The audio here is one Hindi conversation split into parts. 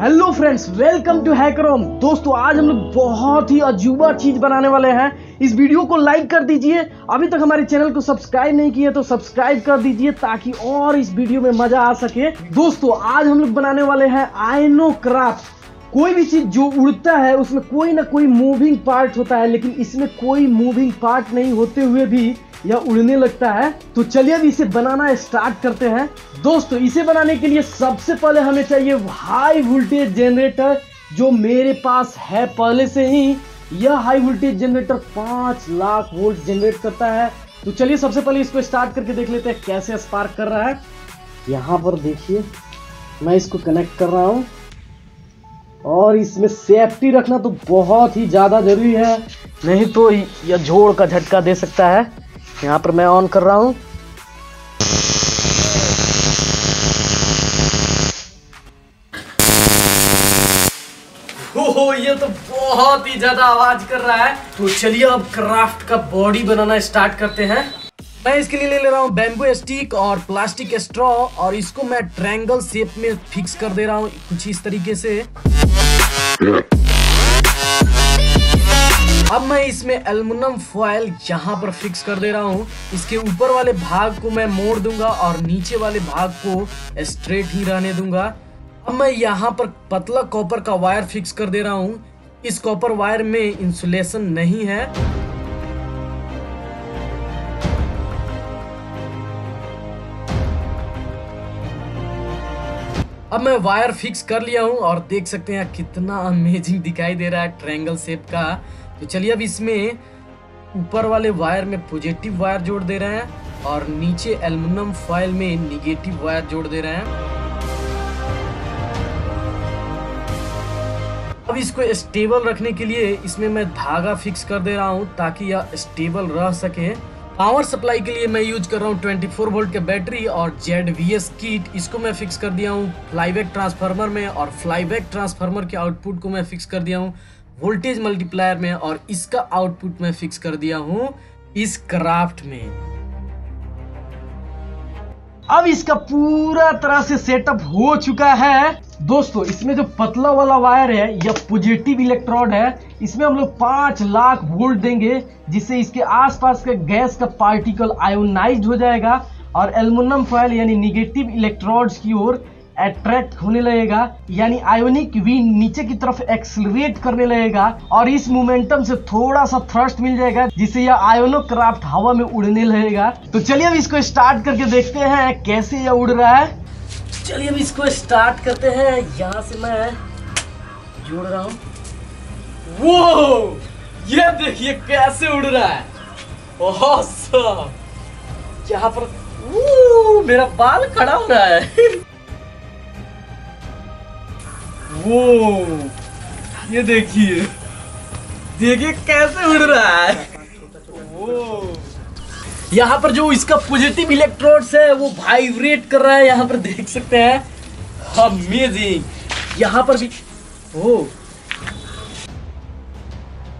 हेलो फ्रेंड्स वेलकम टू हैकरोम दोस्तों, आज हम लोग बहुत ही अजूबा चीज़ बनाने वाले हैं। इस वीडियो को लाइक कर दीजिए। अभी तक हमारे चैनल को सब्सक्राइब नहीं किया तो सब्सक्राइब कर दीजिए ताकि और इस वीडियो में मज़ा आ सके। दोस्तों, आज हम लोग बनाने वाले हैं आयनो क्राफ्ट कोई भी चीज़ जो उड़ता है, उसमें कोई ना कोई मूविंग पार्ट होता है, लेकिन इसमें कोई मूविंग पार्ट नहीं होते हुए भी यह उड़ने लगता है तो चलिए अब इसे बनाना स्टार्ट करते हैं। दोस्तों, इसे बनाने के लिए सबसे पहले हमें चाहिए हाई वोल्टेज जनरेटर जो मेरे पास है पहले से ही। यह हाई वोल्टेज जनरेटर पाँच लाख वोल्ट जनरेट करता है। तो चलिए सबसे पहले इसको स्टार्ट करके देख लेते हैं कैसे स्पार्क कर रहा है। यहाँ पर देखिए, मैं इसको कनेक्ट कर रहा हूँ। और इसमें सेफ्टी रखना तो बहुत ही ज़्यादा ज़रूरी है। नहीं तो यह जोड़ का झटका दे सकता है। यहाँ पर मैं ऑन कर रहा हूँ। ये तो बहुत ही ज़्यादा आवाज़ कर रहा है। तो चलिए अब क्राफ्ट का बॉडी बनाना स्टार्ट करते हैं। मैं इसके लिए ले ले रहा हूँ बैम्बू स्टिक और प्लास्टिक स्ट्रॉ और इसको मैं ट्रायंगल शेप में फिक्स कर दे रहा हूँ कुछ इस तरीके से। अब मैं इसमें एल्युमिनियम फॉयल यहाँ पर फिक्स कर दे रहा हूँ। इसके ऊपर वाले भाग को मैं मोड़ दूँगा और नीचे वाले भाग को स्ट्रेट ही रहने दूँगा। अब मैं यहाँ पर पतला कॉपर का वायर फिक्स कर दे रहा हूँ। इस कॉपर वायर में इंसुलेशन नहीं है। अब मैं वायर फिक्स कर लिया हूँ और देख सकते हैं कितना अमेजिंग दिखाई दे रहा है ट्रायंगल शेप का। तो चलिए अब इसमें ऊपर वाले वायर में पॉजिटिव वायर जोड़ दे रहे हैं और नीचे एल्युमिनियम फॉयल में निगेटिव वायर जोड़ दे रहे हैं। अब इसको स्टेबल रखने के लिए इसमें मैं धागा फिक्स कर दे रहा हूँ ताकि यह स्टेबल रह सके। पावर सप्लाई के लिए मैं यूज़ कर रहा हूँ 24 वोल्ट के बैटरी और जेड वी एस किट इसको मैं फिक्स कर दिया हूँ फ्लाईबैक ट्रांसफार्मर में और फ्लाईबैक ट्रांसफार्मर के आउटपुट को मैं फिक्स कर दिया हूँ। वोल्टेज मल्टीप्लायर में और इसका आउटपुट मैं फिक्स कर दिया हूँ इस क्राफ्ट में। अब इसका पूरा तरह से सेटअप हो चुका है। दोस्तों, इसमें जो पतला वाला वायर है, यह पॉजिटिव इलेक्ट्रोड है। इसमें हम लोग पाँच लाख वोल्ट देंगे, जिससे इसके आसपास के गैस का पार्टिकल आयोनाइज हो जाएगा और एल्युमिनियम फॉयल यानी निगेटिव इलेक्ट्रोड्स की ओर अट्रैक्ट होने लगेगा, यानी आयोनिक विंड नीचे की तरफ़ एक्सलरेट करने लगेगा, और इस मोमेंटम से थोड़ा सा थ्रस्ट मिल जाएगा, जिससे यह आयोनो क्राफ्ट हवा में उड़ने लगेगा। तो चलिए अब इसको स्टार्ट करके देखते हैं, कैसे यह उड़ रहा है। चलिए अब इसको स्टार्ट करते हैं, यहाँ से मैं जोड़ रहा हूँ। वो ये देखिए कैसे उड़ रहा है! यहाँ पर वो मेरा बाल खड़ा हो रहा है। वो, ये देखिए। देखिए कैसे उड़ रहा है। वो। यहाँ पर जो इसका पॉजिटिव इलेक्ट्रोड्स है, वो वाइब्रेट कर रहा है, यहाँ पर देख सकते हैं। अमेजिंग यहाँ पर भी ओ।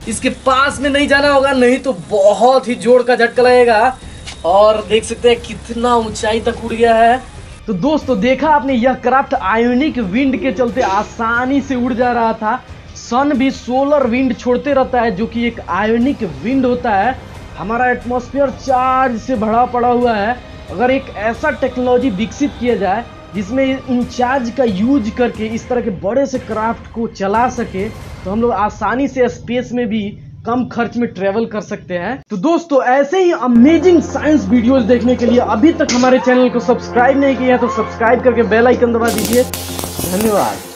इसके पास में नहीं जाना होगा, नहीं तो बहुत ही ज़ोर का झटका लगेगा। और देख सकते हैं कितना ऊंचाई तक उड़ गया है। तो दोस्तों, देखा आपने, यह क्राफ्ट आयोनिक विंड के चलते आसानी से उड़ जा रहा था। सन भी सोलर विंड छोड़ते रहता है, जो कि एक आयोनिक विंड होता है। हमारा एटमॉस्फेयर चार्ज से भरा पड़ा हुआ है। अगर एक ऐसा टेक्नोलॉजी विकसित किया जाए, जिसमें इन चार्ज का यूज़ करके इस तरह के बड़े से क्राफ्ट को चला सके तो हम लोग आसानी से स्पेस में भी कम खर्च में ट्रेवल कर सकते हैं। तो दोस्तों, ऐसे ही अमेजिंग साइंस वीडियोस देखने के लिए अभी तक हमारे चैनल को सब्सक्राइब नहीं किया तो सब्सक्राइब करके बेल आइकन दबा दीजिए। धन्यवाद।